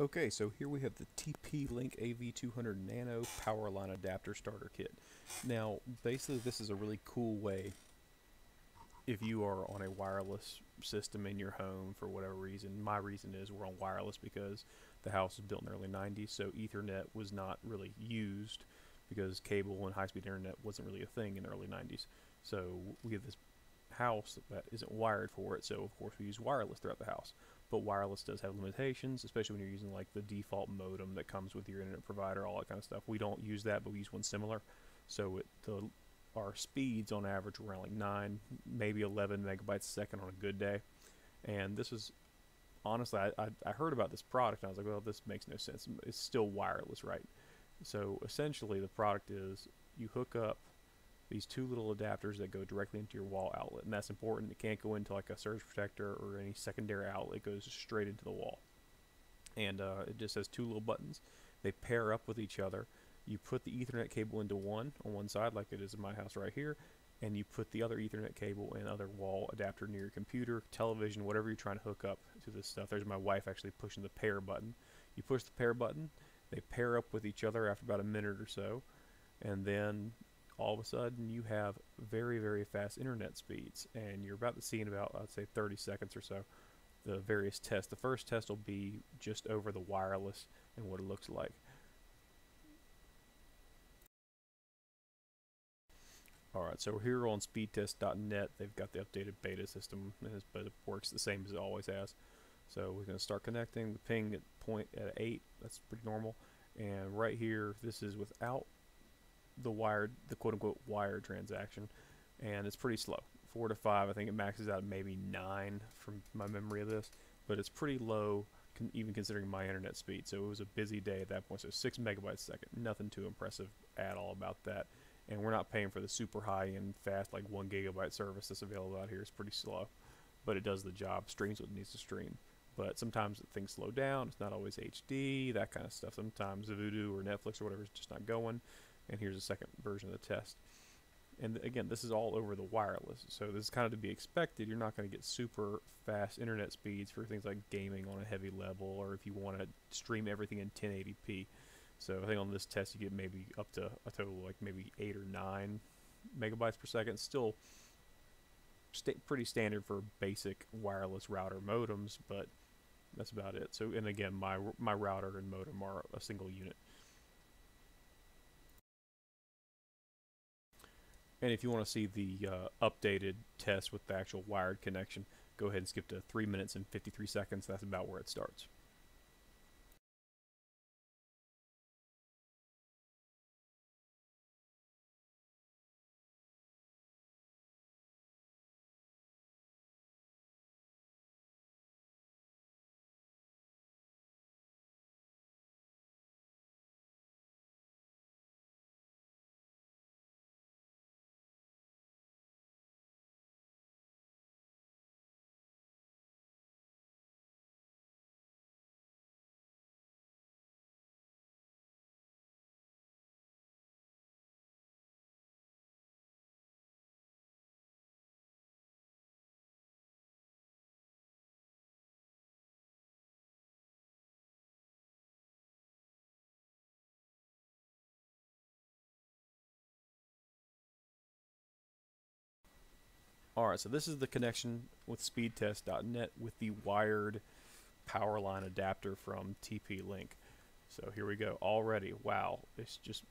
Okay, so here we have the TP-Link AV200 Nano Powerline Adapter Starter Kit. Now, basically this is a really cool way if you are on a wireless system in your home for whatever reason. My reason is we're on wireless because the house was built in the early 90s, so Ethernet was not really used because cable and high-speed internet wasn't really a thing in the early 90s. So we have this house that isn't wired for it, so of course we use wireless throughout the house but wireless does have limitations, especially when you're using like the default modem that comes with your internet provider, all that kind of stuff. We don't use that, but we use one similar. So it, the our speeds on average were around like 9, maybe 11 megabytes a second on a good day. And this is honestly, I, I, I heard about this product and I was like, well, this makes no sense. It's still wireless, right? So essentially, the product is you hook up these two little adapters that go directly into your wall outlet. And that's important. It can't go into like a surge protector or any secondary outlet. It goes straight into the wall. And uh, it just has two little buttons. They pair up with each other. You put the Ethernet cable into one on one side, like it is in my house right here, and you put the other Ethernet cable and other wall adapter near your computer, television, whatever you're trying to hook up to this stuff. There's my wife actually pushing the pair button. You push the pair button, they pair up with each other after about a minute or so, and then all of a sudden you have very, very fast internet speeds. And you're about to see in about, I'd say, 30 seconds or so, the various tests. The first test will be just over the wireless and what it looks like. Alright, so we're here on speedtest.net, they've got the updated beta system, but it works the same as it always has. So we're going to start connecting the ping at point at 8, that's pretty normal. And right here, this is without the wired, the quote unquote wired transaction, and it's pretty slow. Four to five, I think it maxes out maybe nine from my memory of this, but it's pretty low, con even considering my internet speed. So it was a busy day at that point. So six megabytes a second, nothing too impressive at all about that. And we're not paying for the super high end fast, like one gigabyte service that's available out here. It's pretty slow, but it does the job. Streams what it needs to stream but sometimes things slow down. It's not always HD, that kind of stuff. Sometimes Vudu or Netflix or whatever is just not going and here's a second version of the test. And again, this is all over the wireless, so this is kind of to be expected. You're not going to get super fast internet speeds for things like gaming on a heavy level, or if you want to stream everything in 1080p. So I think on this test you get maybe up to a total like maybe eight or nine megabytes per second. Still st pretty standard for basic wireless router modems, but that's about it. So and again, my my router and modem are a single unit. And if you want to see the uh, updated test with the actual wired connection, go ahead and skip to 3 minutes and 53 seconds. That's about where it starts. Alright, so this is the connection with speedtest.net with the wired power line adapter from TP-Link. So here we go. Already, wow, it's just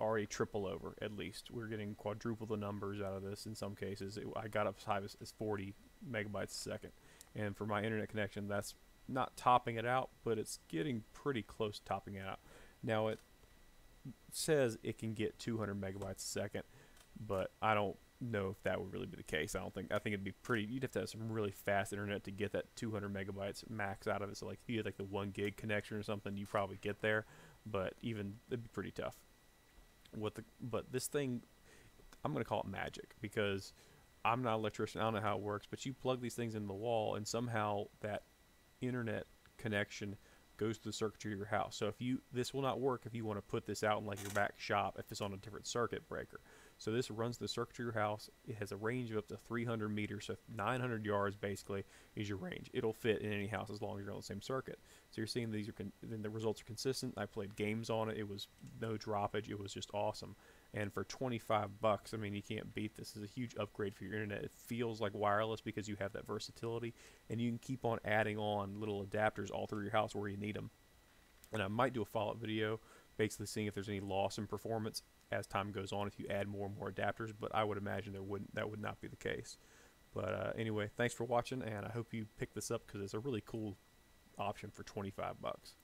already triple over at least. We're getting quadruple the numbers out of this in some cases. It, I got up as high as, as 40 megabytes a second. And for my internet connection, that's not topping it out, but it's getting pretty close to topping it out. Now it says it can get 200 megabytes a second, but I don't know if that would really be the case. I don't think. I think it'd be pretty. You'd have to have some really fast internet to get that 200 megabytes max out of it. So like if you had like the one gig connection or something, you probably get there. But even it'd be pretty tough. What the but this thing, I'm gonna call it magic because I'm not an electrician. I don't know how it works, but you plug these things in the wall and somehow that internet connection goes to the circuitry of your house. So if you this will not work if you want to put this out in like your back shop if it's on a different circuit breaker. So this runs the circuitry of your house. It has a range of up to 300 meters, so 900 yards basically is your range. It'll fit in any house as long as you're on the same circuit. So you're seeing these are then the results are consistent. I played games on it. It was no droppage. It was just awesome. And for 25 bucks, I mean, you can't beat this. It's a huge upgrade for your internet. It feels like wireless because you have that versatility, and you can keep on adding on little adapters all through your house where you need them. And I might do a follow-up video, basically seeing if there's any loss in performance as time goes on if you add more and more adapters. But I would imagine there wouldn't. That would not be the case. But uh, anyway, thanks for watching, and I hope you pick this up because it's a really cool option for 25 bucks.